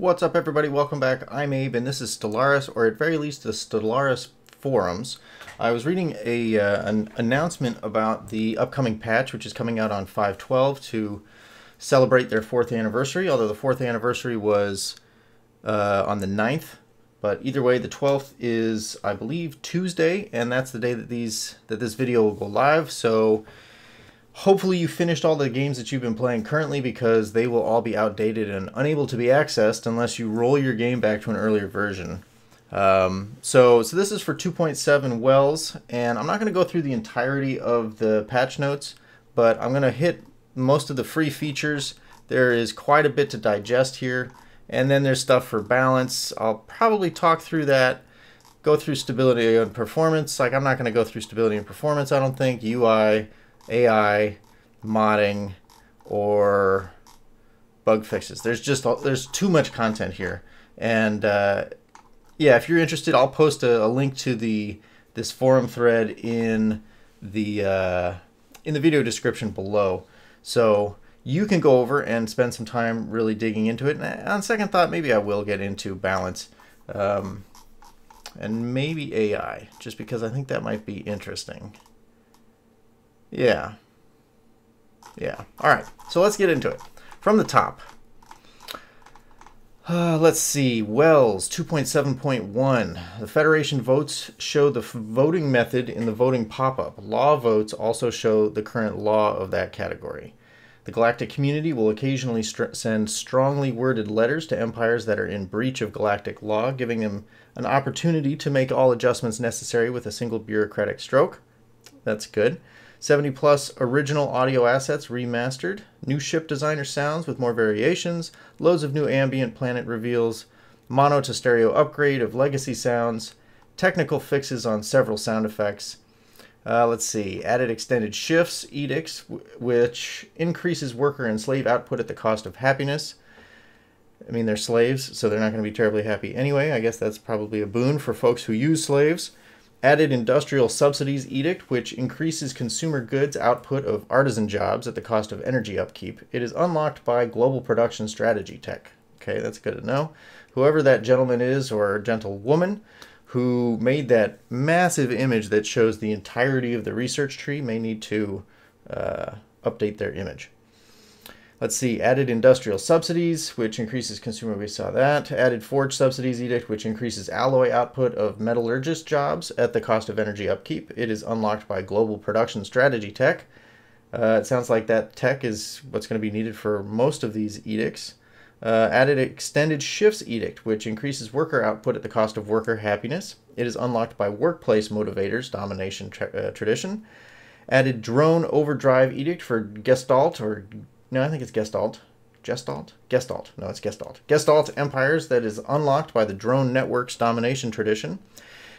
What's up everybody, welcome back. I'm Abe and this is Stellaris, or at very least the Stellaris forums. I was reading a uh, an announcement about the upcoming patch which is coming out on 5.12 to celebrate their fourth anniversary, although the fourth anniversary was uh, on the 9th. But either way, the 12th is, I believe, Tuesday, and that's the day that these that this video will go live. So Hopefully you finished all the games that you've been playing currently because they will all be outdated and unable to be accessed unless you roll your game back to an earlier version. Um, so, so this is for 2.7 wells, and I'm not going to go through the entirety of the patch notes, but I'm going to hit most of the free features. There is quite a bit to digest here, and then there's stuff for balance. I'll probably talk through that, go through stability and performance. Like I'm not going to go through stability and performance, I don't think. UI, AI, modding, or bug fixes. There's just there's too much content here, and uh, yeah, if you're interested, I'll post a, a, link to the this forum thread in the uh, in the video description below, so you can go over and spend some time really digging into it. And on second thought, maybe I will get into balance. Um, and maybe AI, just because I think that might be interesting. Yeah. Yeah. All right. So let's get into it. From the top. Uh, let's see. Wells 2.7.1. The Federation votes show the voting method in the voting pop up. Law votes also show the current law of that category. The galactic community will occasionally send strongly worded letters to empires that are in breach of galactic law, giving them an opportunity to make all adjustments necessary with a single bureaucratic stroke. That's good. 70 plus original audio assets remastered, new ship designer sounds with more variations, loads of new ambient planet reveals, mono to stereo upgrade of legacy sounds, technical fixes on several sound effects. Uh, let's see, added extended shifts, edicts, which increases worker and slave output at the cost of happiness. I mean, they're slaves, so they're not going to be terribly happy anyway. I guess that's probably a boon for folks who use slaves added industrial subsidies edict, which increases consumer goods output of artisan jobs at the cost of energy upkeep. It is unlocked by global production strategy tech. Okay, that's good to know. Whoever that gentleman is or gentlewoman who made that massive image that shows the entirety of the research tree may need to uh, update their image. Let's see, added industrial subsidies, which increases consumer, we saw that. Added forge subsidies edict, which increases alloy output of metallurgist jobs at the cost of energy upkeep. It is unlocked by global production strategy tech. Uh, it sounds like that tech is what's going to be needed for most of these edicts. Uh, added extended shifts edict, which increases worker output at the cost of worker happiness. It is unlocked by workplace motivators, domination tra uh, tradition. Added drone overdrive edict for Gestalt or no, I think it's Gestalt. Gestalt? Gestalt. No, it's Gestalt. Gestalt empires that is unlocked by the drone network's domination tradition.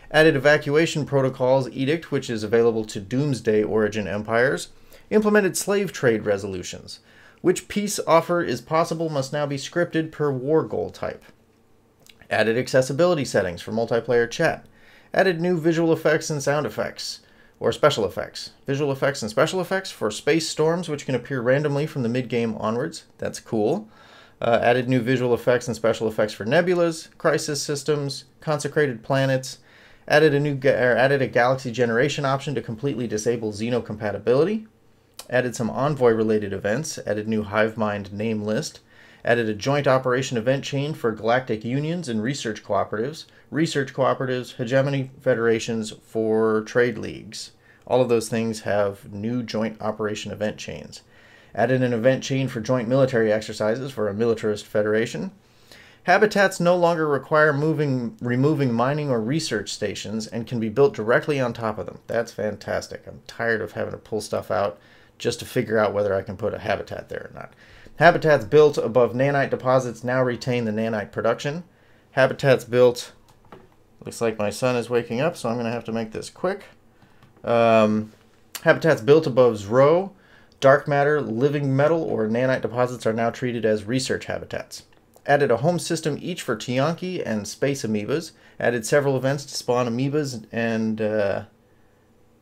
Added evacuation protocols edict, which is available to doomsday origin empires. Implemented slave trade resolutions. Which peace offer is possible must now be scripted per war goal type. Added accessibility settings for multiplayer chat. Added new visual effects and sound effects or special effects. Visual effects and special effects for space storms, which can appear randomly from the mid-game onwards. That's cool. Uh, added new visual effects and special effects for nebulas, crisis systems, consecrated planets. Added a new or added a galaxy generation option to completely disable Xeno compatibility. Added some envoy-related events. Added new HiveMind name list. Added a joint operation event chain for galactic unions and research cooperatives research cooperatives, hegemony federations for trade leagues. All of those things have new joint operation event chains. Added an event chain for joint military exercises for a militarist federation. Habitats no longer require moving, removing mining or research stations and can be built directly on top of them. That's fantastic. I'm tired of having to pull stuff out just to figure out whether I can put a habitat there or not. Habitats built above nanite deposits now retain the nanite production. Habitats built Looks like my son is waking up, so I'm going to have to make this quick. Um, habitats built above Zro, dark matter, living metal, or nanite deposits are now treated as research habitats. Added a home system each for Tiyanki and space amoebas. Added several events to spawn amoebas and uh,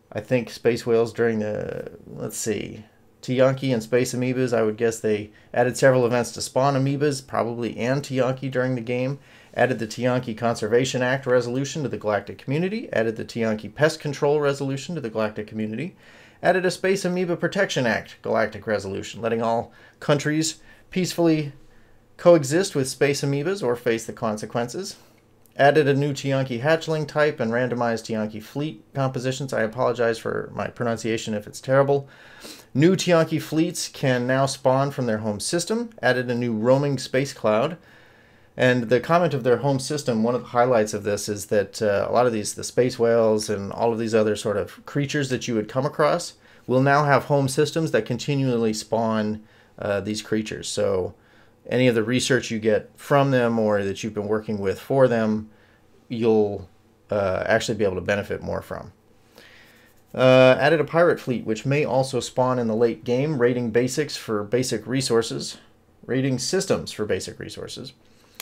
I think space whales during the, let's see, Tiyanki and Space Amoebas, I would guess they added several events to spawn amoebas, probably and Tiyanki during the game. Added the Tiyanki Conservation Act resolution to the galactic community. Added the Tiyanki Pest Control resolution to the galactic community. Added a Space Amoeba Protection Act galactic resolution, letting all countries peacefully coexist with space amoebas or face the consequences. Added a new Tiyanki hatchling type and randomized Tiyanki fleet compositions. I apologize for my pronunciation if it's terrible. New Tiyanki fleets can now spawn from their home system. Added a new roaming space cloud. And the comment of their home system, one of the highlights of this is that uh, a lot of these, the space whales and all of these other sort of creatures that you would come across, will now have home systems that continually spawn uh, these creatures. So any of the research you get from them or that you've been working with for them, you'll uh, actually be able to benefit more from. Uh, added a pirate fleet, which may also spawn in the late game, rating basics for basic resources, rating systems for basic resources.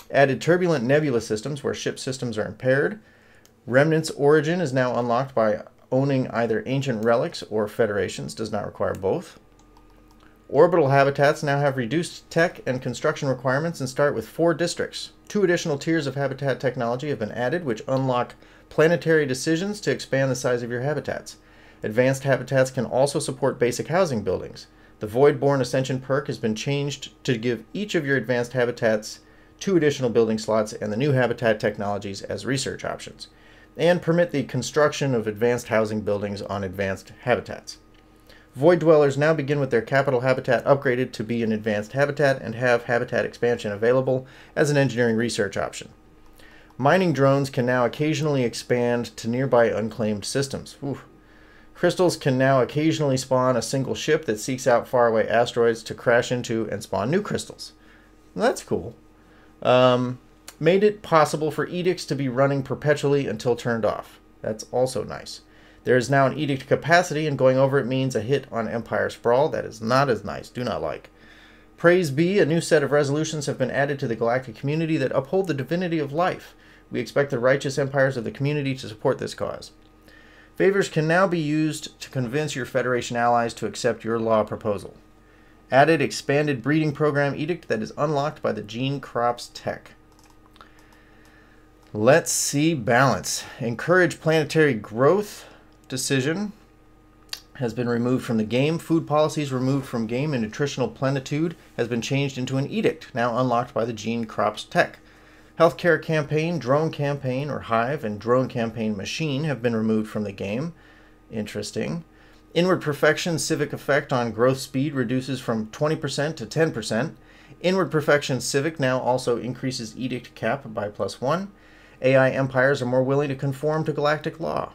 Added turbulent nebula systems where ship systems are impaired. Remnant's origin is now unlocked by owning either ancient relics or federations, does not require both. Orbital habitats now have reduced tech and construction requirements and start with four districts. Two additional tiers of habitat technology have been added, which unlock planetary decisions to expand the size of your habitats. Advanced habitats can also support basic housing buildings. The Voidborn Ascension perk has been changed to give each of your advanced habitats two additional building slots and the new habitat technologies as research options, and permit the construction of advanced housing buildings on advanced habitats. Void dwellers now begin with their capital habitat upgraded to be an advanced habitat and have habitat expansion available as an engineering research option. Mining drones can now occasionally expand to nearby unclaimed systems. Crystals can now occasionally spawn a single ship that seeks out faraway asteroids to crash into and spawn new crystals. That's cool. Um, made it possible for edicts to be running perpetually until turned off. That's also nice. There is now an edict capacity, and going over it means a hit on Empire Sprawl. That is not as nice. Do not like. Praise be, a new set of resolutions have been added to the galactic community that uphold the divinity of life. We expect the righteous empires of the community to support this cause. Favors can now be used to convince your Federation allies to accept your law proposal. Added expanded breeding program edict that is unlocked by the gene crops tech. Let's see balance. Encourage planetary growth decision has been removed from the game. Food policies removed from game and nutritional plenitude has been changed into an edict, now unlocked by the Gene Crops Tech. Healthcare campaign, drone campaign or hive, and drone campaign machine have been removed from the game. Interesting. Inward perfection civic effect on growth speed reduces from 20% to 10%. Inward perfection civic now also increases edict cap by plus one. AI empires are more willing to conform to galactic law.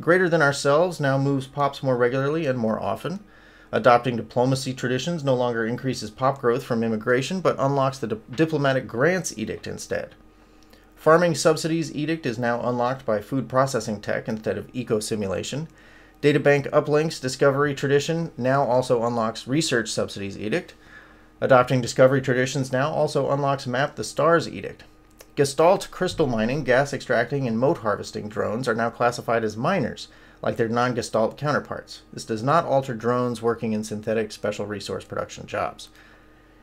Greater Than Ourselves now moves pops more regularly and more often. Adopting diplomacy traditions no longer increases pop growth from immigration, but unlocks the di diplomatic grants edict instead. Farming subsidies edict is now unlocked by food processing tech instead of eco simulation. Databank uplinks discovery tradition now also unlocks research subsidies edict. Adopting discovery traditions now also unlocks map the stars edict. Gestalt crystal mining, gas extracting, and mote harvesting drones are now classified as miners, like their non Gestalt counterparts. This does not alter drones working in synthetic special resource production jobs.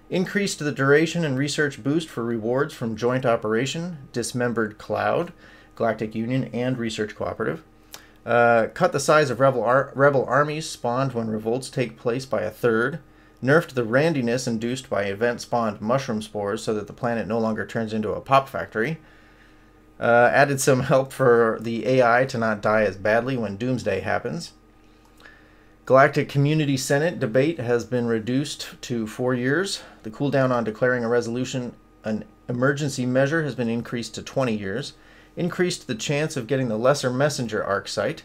Increased the duration and research boost for rewards from Joint Operation, Dismembered Cloud, Galactic Union, and Research Cooperative. Uh, cut the size of rebel, ar- rebel armies spawned when revolts take place by a third nerfed the randiness induced by event spawned mushroom spores so that the planet no longer turns into a pop factory. Uh, added some help for the AI to not die as badly when doomsday happens. Galactic Community Senate debate has been reduced to four years. The cooldown on declaring a resolution an emergency measure has been increased to 20 years. Increased the chance of getting the Lesser Messenger arc site.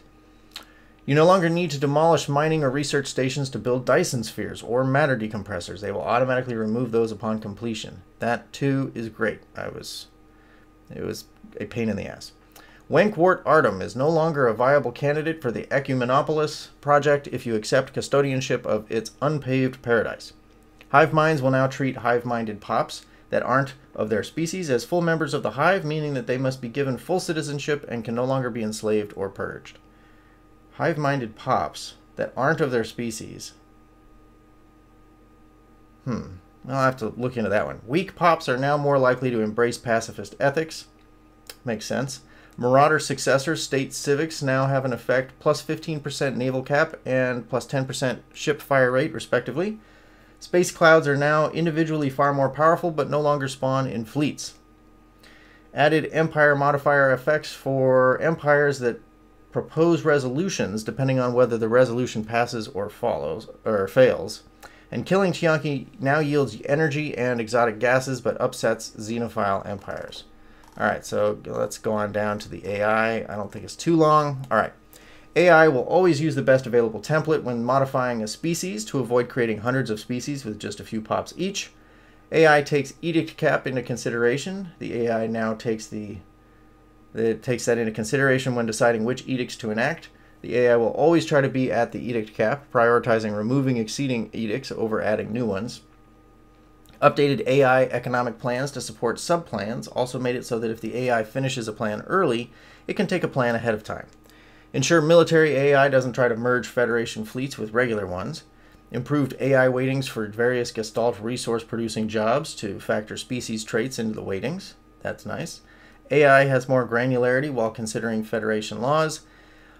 You no longer need to demolish mining or research stations to build Dyson spheres or matter decompressors. They will automatically remove those upon completion. That too is great. I was it was a pain in the ass. Wenkwort Artem is no longer a viable candidate for the Ecumenopolis project if you accept custodianship of its unpaved paradise. Hive minds will now treat hive minded pops that aren't of their species as full members of the hive, meaning that they must be given full citizenship and can no longer be enslaved or purged hive minded pops that aren't of their species Hmm. I'll have to look into that one. Weak pops are now more likely to embrace pacifist ethics. Makes sense. Marauder successors, state civics, now have an effect plus 15% naval cap and plus 10% ship fire rate, respectively. Space clouds are now individually far more powerful, but no longer spawn in fleets. Added empire modifier effects for empires that propose resolutions, depending on whether the resolution passes or follows or fails. And killing Tiyanki now yields energy and exotic gases, but upsets xenophile empires. All right, so let's go on down to the AI. I don't think it's too long. All right. AI will always use the best available template when modifying a species to avoid creating hundreds of species with just a few pops each. AI takes edict cap into consideration. The AI now takes the it takes that into consideration when deciding which edicts to enact. The AI will always try to be at the edict cap, prioritizing removing exceeding edicts over adding new ones. Updated AI economic plans to support subplans also made it so that if the AI finishes a plan early, it can take a plan ahead of time. Ensure military AI doesn't try to merge Federation fleets with regular ones. Improved AI weightings for various Gestalt resource producing jobs to factor species traits into the weightings. That's nice. AI has more granularity while considering Federation laws.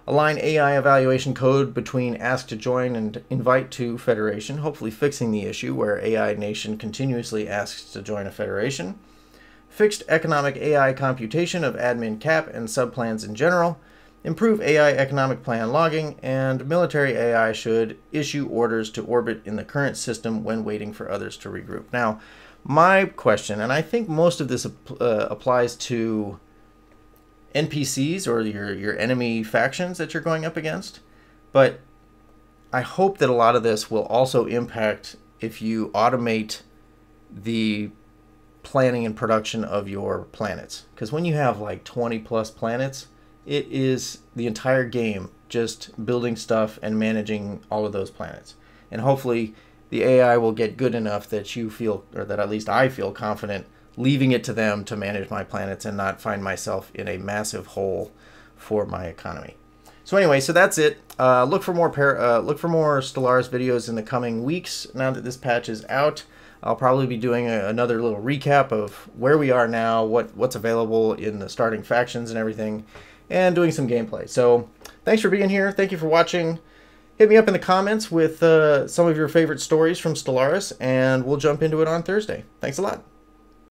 Align AI evaluation code between ask to join and invite to federation, hopefully fixing the issue where AI Nation continuously asks to join a federation. Fixed economic AI computation of admin cap and subplans in general. Improve AI economic plan logging, and military AI should issue orders to orbit in the current system when waiting for others to regroup. Now, my question, and I think most of this uh, applies to NPCs or your your enemy factions that you're going up against. But I hope that a lot of this will also impact if you automate the planning and production of your planets. Because when you have like 20 plus planets, it is the entire game just building stuff and managing all of those planets. And hopefully the AI will get good enough that you feel, or that at least I feel confident leaving it to them to manage my planets and not find myself in a massive hole for my economy. So anyway, so that's it. Uh, look for more par- uh, look for more Stellaris videos in the coming weeks. Now that this patch is out, I'll probably be doing a, another little recap of where we are now, what what's available in the starting factions and everything, and doing some gameplay. So thanks for being here. Thank you for watching. Hit me up in the comments with uh, some of your favorite stories from Stellaris, and we'll jump into it on Thursday. Thanks a lot.